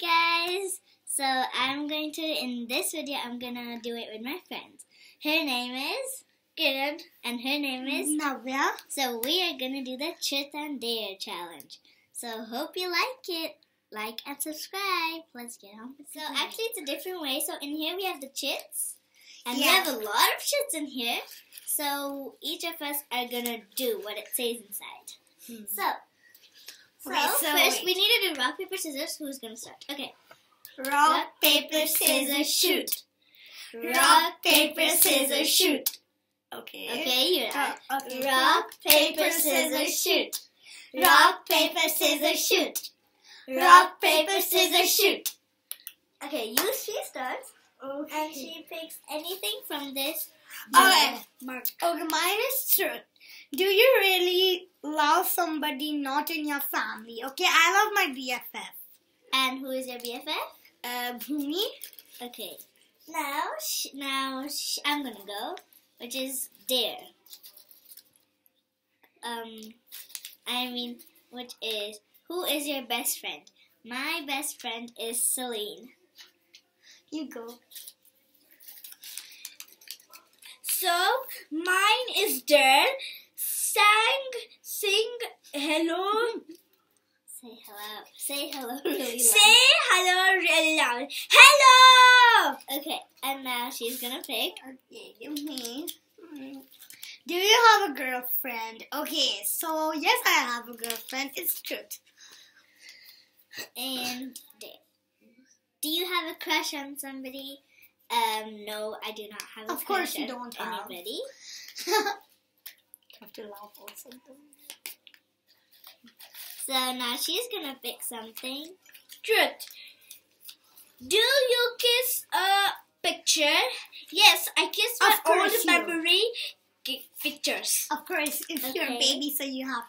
guys. So I'm going to in this video I'm gonna do it with my friends. Her name is Kiran. and her name is Navya. so we are gonna do the truth and dare challenge. So hope you like it. Like and subscribe. Let's get on with So actually it's a different way. So in here we have the chits. And we have a lot of chits in here. So each of us are gonna do what it says inside. Hmm. So so, Okay, so first wait. we need to do rock, paper, scissors. Who's gonna start? Okay. Rock, paper, scissors, shoot. Rock, paper, scissors, shoot. Okay. Okay, you're Uh, out. okay. Rock, paper, scissors, shoot. Rock, paper, scissors, shoot. Rock, paper, scissors, shoot. Okay, you she starts and she picks anything from this. Okay. Okay, mine is truth. Do you really love somebody not in your family? Okay, I love my BFF. And who is your BFF? Uh, Bhumi. Okay. Now, sh- now sh- I'm gonna go, which is dare. Um, I mean, which is who is your best friend? My best friend is Celine. You go. So mine is there. Sang, hello. Say hello. Say hello really loud. Say hello really loud. Hello. Okay, and now she's gonna pick. Okay, give me. Do you have a girlfriend? Okay, so yes, I have a girlfriend. It's truth. And. Do you have a crush on somebody? Um, no, I do not have a Of crush course you don't have. anybody. have to laugh also. So now she's gonna pick something. Truth. Do you kiss a picture? Yes, I kiss my old you. memory pictures. Of course, if you're a baby, so you have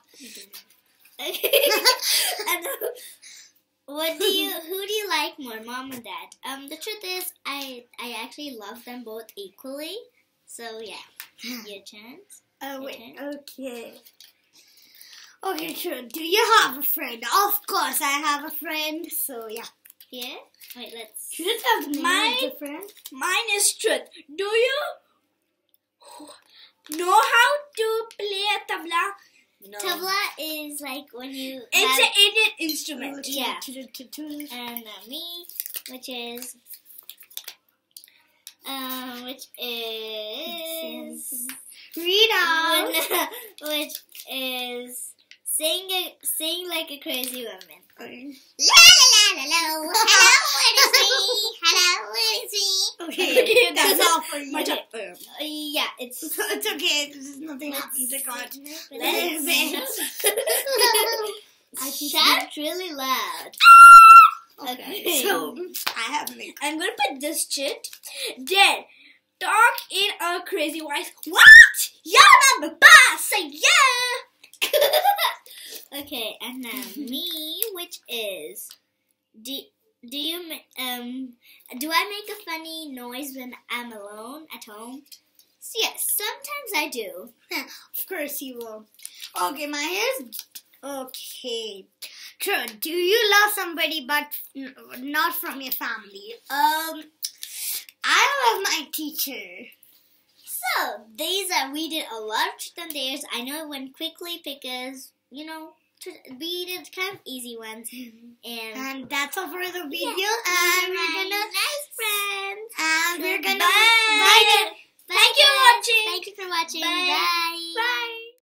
and what do you? Who do you like more, mom or dad? Um, the truth is, I I actually love them both equally. So yeah, your chance. Oh wait, Okay. okay. Okay, sure. Do you have a friend? Of course, I have a friend. So yeah. Yeah. wait, let's. Have the My- friend? Mine is truth. Do you know how to play a tabla? No. Tabla is like when you. It's an Indian instrument. Yeah. Yeah. and uh, me, which is, um, which is, out. which is sing a, sing like a crazy woman. La la la la la. Hello, what is me? Hello, what is me? Okay, that's all for you. My turn. Uh, yeah, it's. It's okay. There's nothing happens to God. Let's- I think Shout really loud. Okay. So I have made. I'm gonna put this shit. Then talk in a crazy voice. What? Yeah, number boss. Say yeah. Okay, and now me, which is do do you um do I make a funny noise when I'm alone at home? Yes, sometimes I do. Of course you will. Okay, my hair is okay. True. Do you love somebody but not from your family? Um, I love my teacher. So these are we did a lot of truth and dares. I know it went quickly because you know did kind of easy ones, and And that's all for the video. Yeah. And